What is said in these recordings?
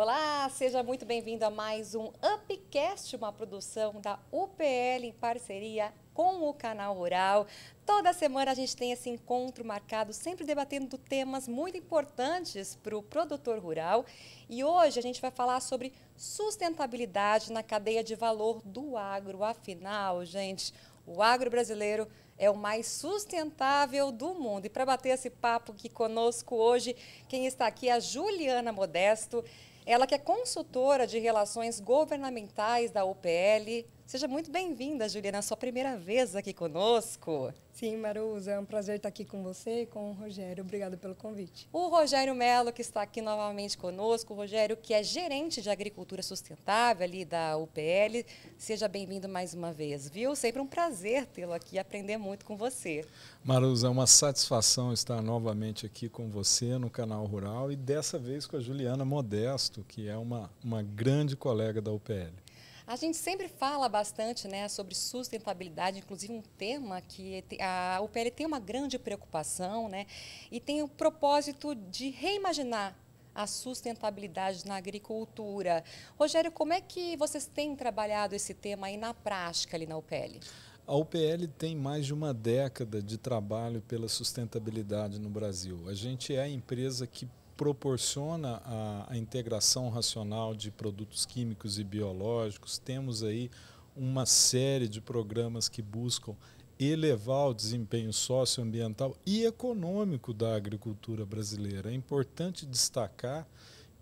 Olá, seja muito bem-vindo a mais um Upcast, uma produção da UPL em parceria com o Canal Rural. Toda semana a gente tem esse encontro marcado, sempre debatendo temas muito importantes para o produtor rural. E hoje a gente vai falar sobre sustentabilidade na cadeia de valor do agro. Afinal, gente, o agro brasileiro é o mais sustentável do mundo. E para bater esse papo aqui conosco hoje, quem está aqui é a Juliana Modesto. Ela que é consultora de relações governamentais da UPL. Seja muito bem-vinda, Juliana, sua primeira vez aqui conosco. Sim, Maruza, é um prazer estar aqui com você e com o Rogério. Obrigada pelo convite. O Rogério Melo, que está aqui novamente conosco. O Rogério, que é gerente de agricultura sustentável ali da UPL. Seja bem-vindo mais uma vez, viu? Sempre um prazer tê-lo aqui e aprender muito com você. Maruza, é uma satisfação estar novamente aqui com você no Canal Rural e dessa vez com a Juliana Modesto, que é uma, uma grande colega da UPL. A gente sempre fala bastante né, sobre sustentabilidade, inclusive um tema que a UPL tem uma grande preocupação né, e tem o propósito de reimaginar a sustentabilidade na agricultura. Rogério, como é que vocês têm trabalhado esse tema aí na prática ali na UPL? A UPL tem mais de uma década de trabalho pela sustentabilidade no Brasil. A gente é a empresa que proporciona a, a, integração racional de produtos químicos e biológicos. Temos aí uma série de programas que buscam elevar o desempenho socioambiental e econômico da agricultura brasileira. É importante destacar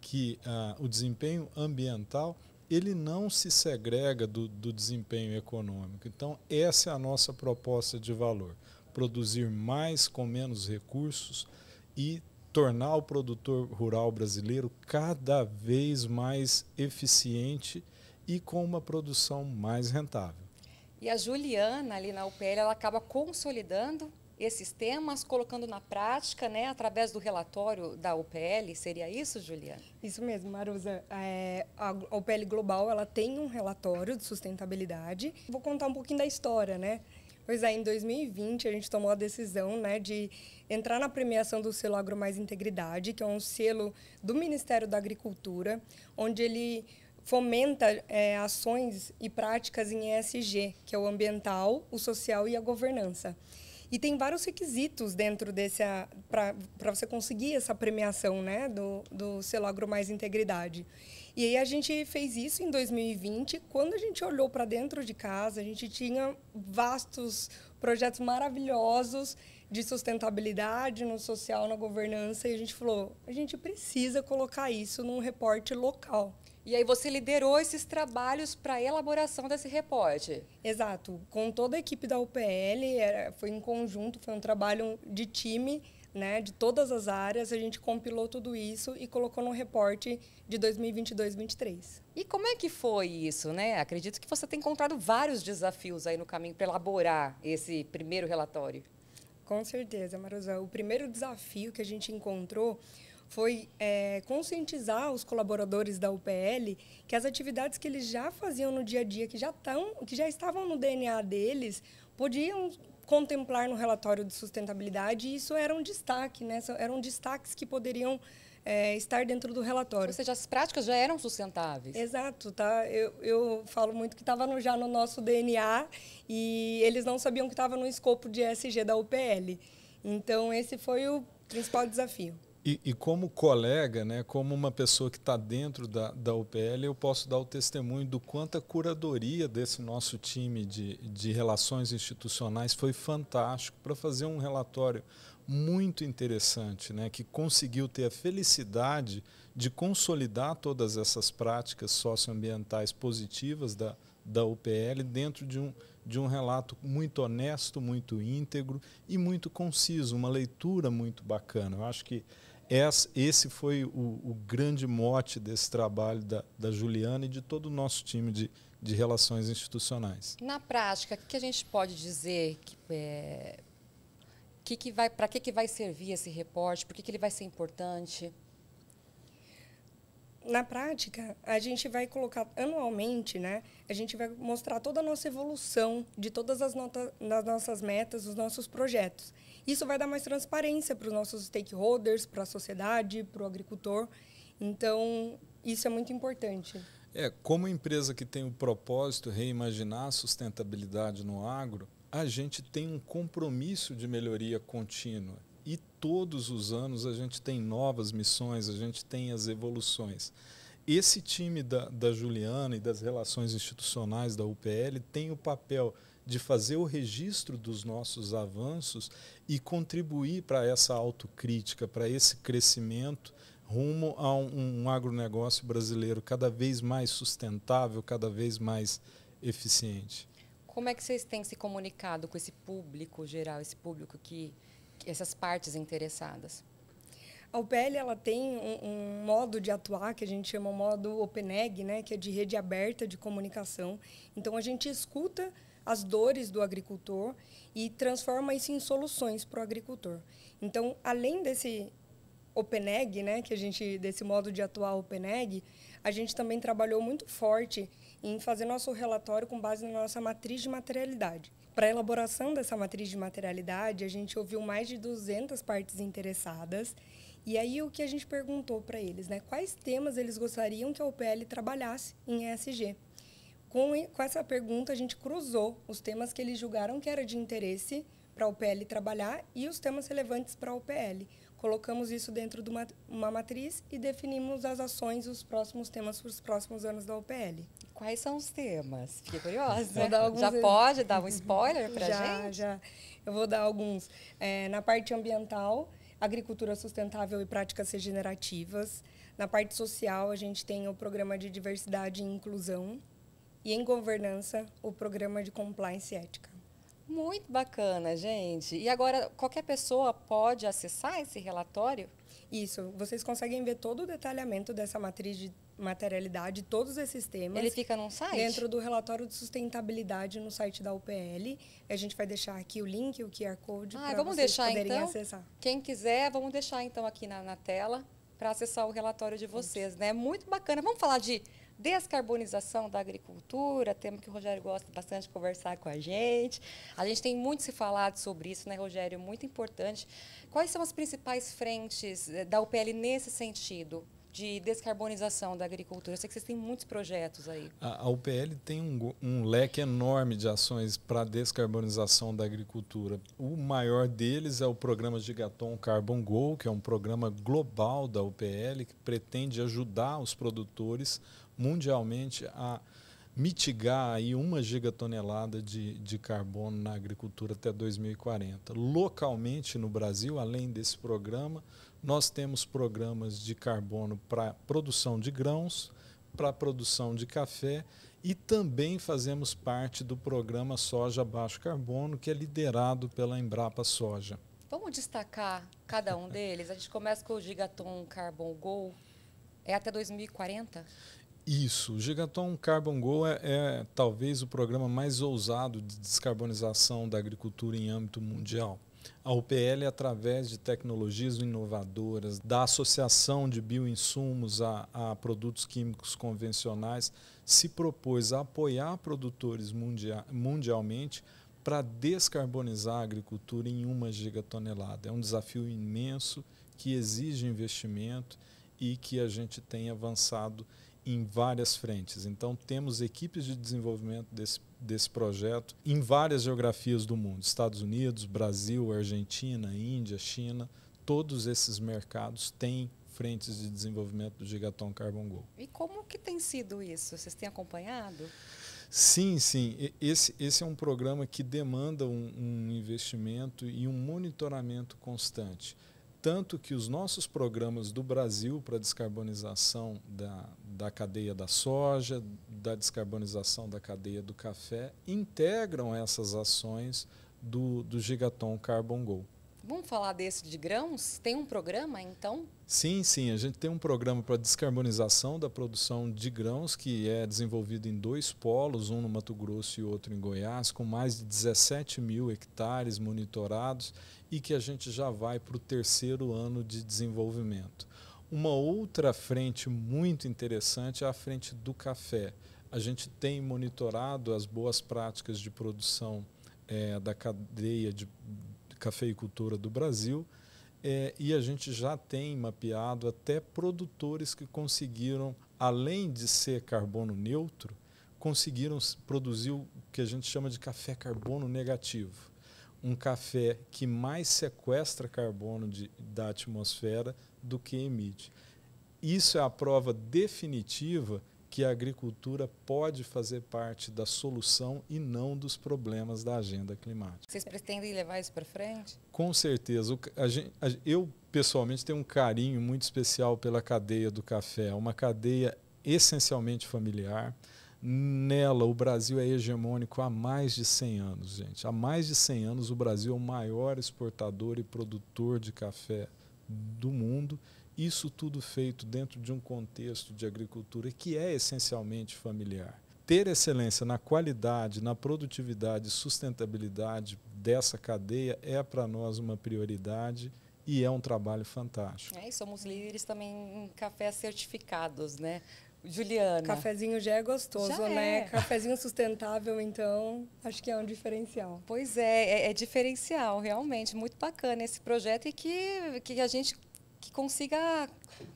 que ah, o desempenho ambiental ele não se segrega do, do desempenho econômico. Então, essa é a nossa proposta de valor: produzir mais com menos recursos e tornar o produtor rural brasileiro cada vez mais eficiente e com uma produção mais rentável. E a Juliana, ali na UPL, ela acaba consolidando esses temas, colocando na prática, né, através do relatório da UPL. Seria isso, Juliana? Isso mesmo, Marusa. É, a UPL Global ela tem um relatório de sustentabilidade. Vou contar um pouquinho da história, né? Pois é, em 2020 a gente tomou a decisão né, de entrar na premiação do selo Agro Mais Integridade, que é um selo do Ministério da Agricultura, onde ele fomenta é, ações e práticas em ESG, que é o ambiental, o social e a governança. E tem vários requisitos dentro desse para você conseguir essa premiação né, do, do selo Agro Mais Integridade. E aí a gente fez isso em 2020. Quando a gente olhou para dentro de casa, a gente tinha vastos projetos maravilhosos de sustentabilidade no social, na governança, e a gente falou, a gente precisa colocar isso num reporte local. E aí você liderou esses trabalhos para a elaboração desse reporte? Exato, com toda a equipe da UPL, era, foi em conjunto, foi um trabalho de time né, de todas as áreas, a gente compilou tudo isso e colocou no reporte de 2022-23. E como é que foi isso, né? Acredito que você tem encontrado vários desafios aí no caminho para elaborar esse primeiro relatório. Com certeza, Maruza. O primeiro desafio que a gente encontrou foi é, conscientizar os colaboradores da UPL que as atividades que eles já faziam no dia a dia, que já, tão, que já estavam no DNA deles, podiam contemplar no relatório de sustentabilidade, e isso era um destaque, né? eram destaques que poderiam é, estar dentro do relatório. Ou seja, as práticas já eram sustentáveis. Exato, tá? Eu, eu falo muito que estava já no nosso DNA e eles não sabiam que estava no escopo de ESG da UPL. Então, esse foi o principal desafio. E, e, como colega, né, como uma pessoa que está dentro da, da UPL, eu posso dar o testemunho do quanto a curadoria desse nosso time de, de relações institucionais foi fantástico para fazer um relatório muito interessante, né, que conseguiu ter a felicidade de consolidar todas essas práticas socioambientais positivas da, da UPL dentro de um, de um relato muito honesto, muito íntegro e muito conciso, uma leitura muito bacana. Eu acho que esse foi o, o, grande mote desse trabalho da, da, Juliana e de todo o nosso time de, de relações institucionais. Na prática, o que a gente pode dizer que, é, que, que vai, para que, que vai servir esse reporte? Por que, que ele vai ser importante? Na prática, a gente vai colocar anualmente, né? A gente vai mostrar toda a nossa evolução de todas as notas, das nossas metas, os nossos projetos. Isso vai dar mais transparência para os nossos stakeholders, para a sociedade, para o agricultor. Então, isso é muito importante. É, como empresa que tem o propósito reimaginar a sustentabilidade no agro, a gente tem um compromisso de melhoria contínua. E todos os anos a gente tem novas missões, a gente tem as evoluções. Esse time da, da Juliana e das relações institucionais da UPL tem o papel de fazer o registro dos nossos avanços e contribuir para essa autocrítica, para esse crescimento rumo a um, um agronegócio brasileiro cada vez mais sustentável, cada vez mais eficiente. Como é que vocês têm se comunicado com esse público geral, esse público que, que essas partes interessadas? A UPL ela tem um, um, modo de atuar que a gente chama o modo OpenEG, né, que é de rede aberta de comunicação. Então a gente escuta as dores do agricultor e transforma isso em soluções para o agricultor. Então, além desse OpenEG, né, que a gente desse modo de atuar OpenEG, a gente também trabalhou muito forte em fazer nosso relatório com base na nossa matriz de materialidade. Para a elaboração dessa matriz de materialidade, a gente ouviu mais de 200 partes interessadas e aí o que a gente perguntou para eles, né, quais temas eles gostariam que a UPL trabalhasse em ESG. Com, com essa pergunta, a gente cruzou os temas que eles julgaram que era de interesse para a UPL trabalhar e os temas relevantes para a UPL colocamos isso dentro de uma, uma matriz e definimos as ações e os próximos temas para os próximos anos da UPL. Quais são os temas? Fiquei curiosa. já pode dar um spoiler para a gente? Já, já. Eu vou dar alguns. É, na parte ambiental, agricultura sustentável e práticas regenerativas. Na parte social, a gente tem o programa de diversidade e inclusão. E em governança, o programa de compliance ética. Muito bacana, gente. E agora, qualquer pessoa pode acessar esse relatório? Isso. Vocês conseguem ver todo o detalhamento dessa matriz de materialidade, todos esses temas. Ele fica num site? Dentro do relatório de sustentabilidade no site da UPL. A gente vai deixar aqui o link, o QR Code, ah, para vocês deixar, poderem então, acessar. Quem quiser, vamos deixar então aqui na, na tela para acessar o relatório de vocês. Né? Muito bacana. Vamos falar de descarbonização da agricultura, tema que o Rogério gosta bastante de conversar com a gente. A gente tem muito se falado sobre isso, né, Rogério? Muito importante. Quais são as principais frentes eh, da UPL nesse sentido? de descarbonização da agricultura? Eu sei que vocês têm muitos projetos aí. A, UPL tem um, um, leque enorme de ações para descarbonização da agricultura. O maior deles é o programa Gigaton Carbon Go, que é um programa global da UPL que pretende ajudar os produtores mundialmente a mitigar aí uma gigatonelada de, de carbono na agricultura até 2040. Localmente no Brasil, além desse programa, nós temos programas de carbono para produção de grãos, para produção de café e também fazemos parte do programa Soja Baixo Carbono, que é liderado pela Embrapa Soja. Vamos destacar cada um deles? A gente começa com o Gigaton Carbon Go. É até 2040? Isso, o Gigaton Carbon Go é, é, talvez o programa mais ousado de descarbonização da agricultura em âmbito mundial. A UPL, através de tecnologias inovadoras, da associação de bioinsumos a, a produtos químicos convencionais, se propôs a apoiar produtores mundia mundialmente para descarbonizar a agricultura em uma gigatonelada. É um desafio imenso que exige investimento e que a gente tem avançado em várias frentes. Então, temos equipes de desenvolvimento desse, desse projeto em várias geografias do mundo: Estados Unidos, Brasil, Argentina, Índia, China. Todos esses mercados têm frentes de desenvolvimento do Gigaton Carbon Go. E como que tem sido isso? Vocês têm acompanhado? Sim, sim. Esse, esse é um programa que demanda um, um investimento e um monitoramento constante tanto que os nossos programas do Brasil para descarbonização da, da cadeia da soja, da descarbonização da cadeia do café, integram essas ações do, do Gigaton Carbon Go. Vamos falar desse de grãos? Tem um programa, então? Sim, sim. A gente tem um programa para descarbonização da produção de grãos que é desenvolvido em dois polos, um no Mato Grosso e outro em Goiás, com mais de 17 mil hectares monitorados e que a gente já vai para o terceiro ano de desenvolvimento. Uma outra frente muito interessante é a frente do café. A gente tem monitorado as boas práticas de produção é, da cadeia de cafeicultura do Brasil É, e a gente já tem mapeado até produtores que conseguiram, além de ser carbono neutro, conseguiram produzir o que a gente chama de café carbono negativo. Um café que mais sequestra carbono de, da atmosfera do que emite. Isso é a prova definitiva que a agricultura pode fazer parte da solução e não dos problemas da agenda climática. Vocês pretendem levar isso para frente? Com certeza. Eu, pessoalmente, tenho um carinho muito especial pela cadeia do café. É uma cadeia essencialmente familiar. Nela, o Brasil é hegemônico há mais de 100 anos, gente. Há mais de 100 anos, o Brasil é o maior exportador e produtor de café do mundo isso tudo feito dentro de um contexto de agricultura que é essencialmente familiar. Ter excelência na qualidade, na produtividade e sustentabilidade dessa cadeia é para nós uma prioridade e é um trabalho fantástico. É, e somos líderes também em cafés certificados, né? Juliana. Cafezinho já é gostoso, já né? É. Cafezinho sustentável, então, acho que é um diferencial. Pois é, é, é, diferencial, realmente. Muito bacana esse projeto e que, que a gente que consiga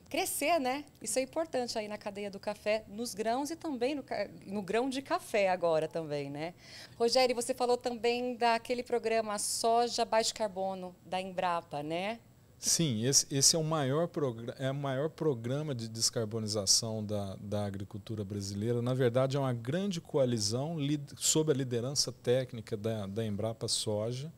crescer, né? Isso é importante aí na cadeia do café, nos grãos e também no, no grão de café agora também, né? Rogério, você falou também daquele programa Soja Baixo Carbono da Embrapa, né? Sim, esse, esse é, o maior é o maior programa de descarbonização da, da agricultura brasileira. Na verdade, é uma grande coalizão sob a liderança técnica da, da Embrapa Soja,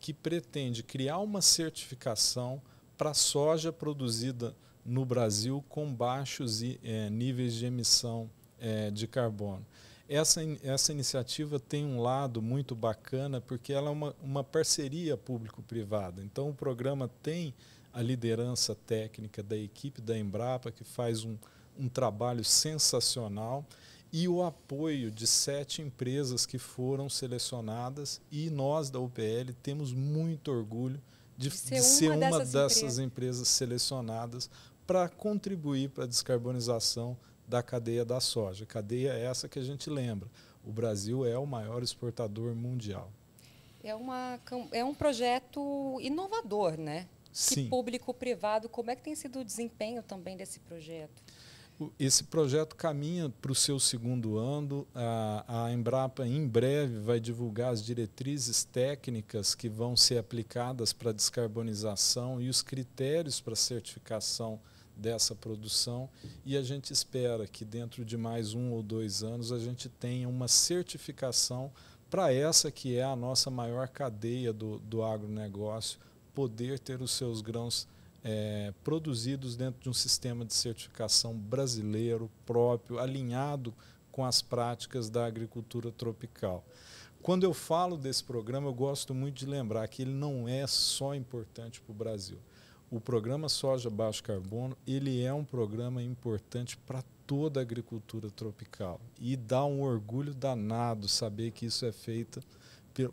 que pretende criar uma certificação para soja produzida no Brasil com baixos é, níveis de emissão é, de carbono. Essa, essa iniciativa tem um lado muito bacana porque ela é uma, uma parceria público-privada. Então, o programa tem a liderança técnica da equipe da Embrapa, que faz um, um trabalho sensacional, e o apoio de sete empresas que foram selecionadas, e nós da UPL temos muito orgulho de, de ser, de ser uma, uma, dessas, dessas empresas. empresas selecionadas para contribuir para a descarbonização da cadeia da soja. Cadeia essa que a gente lembra. O Brasil é o maior exportador mundial. É, uma, é um projeto inovador, né? Sim. público-privado, como é que tem sido o desempenho também desse projeto? Esse projeto caminha para o seu segundo ano. A, a, Embrapa, em breve, vai divulgar as diretrizes técnicas que vão ser aplicadas para a descarbonização e os critérios para a certificação dessa produção. E a gente espera que, dentro de mais um ou dois anos, a gente tenha uma certificação para essa que é a nossa maior cadeia do, do agronegócio, poder ter os seus grãos é, produzidos dentro de um sistema de certificação brasileiro próprio, alinhado com as práticas da agricultura tropical. Quando eu falo desse programa, eu gosto muito de lembrar que ele não é só importante para o Brasil. O programa Soja Baixo Carbono ele é um programa importante para toda a agricultura tropical e dá um orgulho danado saber que isso é feito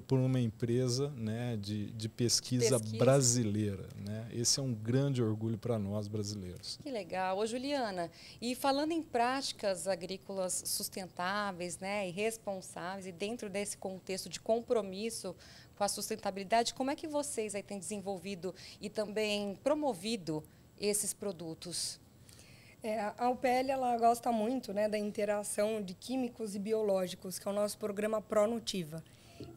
por uma empresa né, de, de pesquisa, pesquisa, brasileira. Né? Esse é um grande orgulho para nós brasileiros. Que legal. Ô, Juliana, e falando em práticas agrícolas sustentáveis né, e responsáveis, e dentro desse contexto de compromisso com a sustentabilidade, como é que vocês aí têm desenvolvido e também promovido esses produtos? É, a UPL ela gosta muito né, da interação de químicos e biológicos, que é o nosso programa Pronutiva.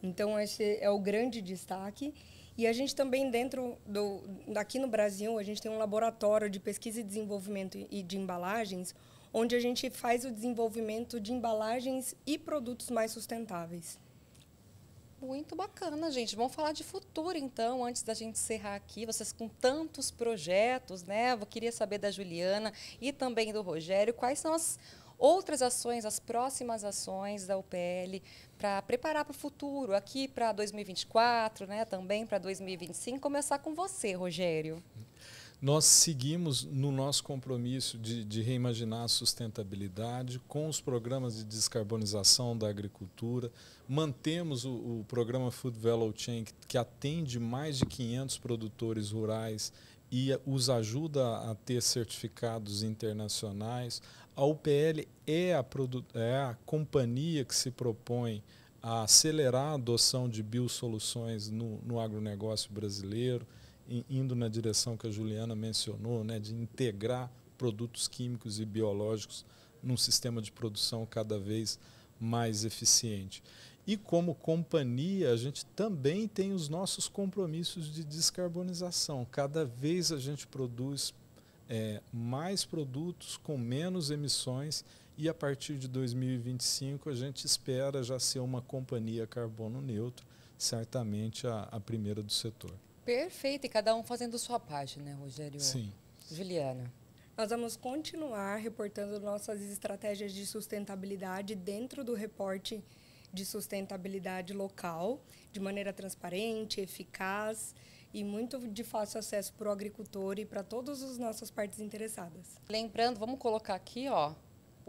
Então, esse é o grande destaque. E a gente também, dentro do. Aqui no Brasil, a gente tem um laboratório de pesquisa e desenvolvimento e de embalagens, onde a gente faz o desenvolvimento de embalagens e produtos mais sustentáveis. Muito bacana, gente. Vamos falar de futuro, então, antes da gente encerrar aqui. Vocês com tantos projetos, né? Eu queria saber da Juliana e também do Rogério quais são as outras ações, as próximas ações da UPL para preparar para o futuro, aqui para 2024, né, também para 2025. Começar com você, Rogério. Nós seguimos no nosso compromisso de, de, reimaginar a sustentabilidade com os programas de descarbonização da agricultura. Mantemos o, o programa Food Value Chain, que, que atende mais de 500 produtores rurais e os ajuda a ter certificados internacionais. A UPL é a, é a companhia que se propõe a acelerar a adoção de biosoluções no, no agronegócio brasileiro. Indo na direção que a Juliana mencionou, né, de integrar produtos químicos e biológicos num sistema de produção cada vez mais eficiente. E como companhia, a gente também tem os nossos compromissos de descarbonização. Cada vez a gente produz é, mais produtos com menos emissões e a partir de 2025 a gente espera já ser uma companhia carbono neutro, certamente a, a primeira do setor. Perfeito, e cada um fazendo sua parte, né, Rogério? Sim. Juliana. Nós vamos continuar reportando nossas estratégias de sustentabilidade dentro do reporte de sustentabilidade local, de maneira transparente, eficaz e muito de fácil acesso para o agricultor e para todas as nossas partes interessadas. Lembrando, vamos colocar aqui, ó,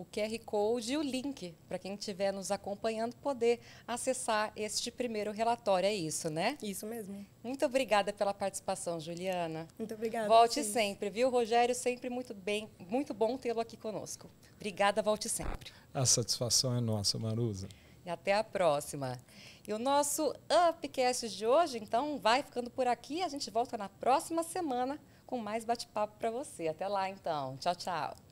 o QR Code e o link para quem estiver nos acompanhando poder acessar este primeiro relatório. É isso, né? Isso mesmo. Muito obrigada pela participação, Juliana. Muito obrigada. Volte sempre, viu, Rogério? Sempre muito bem, muito bom tê-lo aqui conosco. Obrigada, volte sempre. A satisfação é nossa, Marusa. E até a próxima. E o nosso Upcast de hoje, então, vai ficando por aqui. A gente volta na próxima semana com mais bate-papo para você. Até lá, então. Tchau, tchau.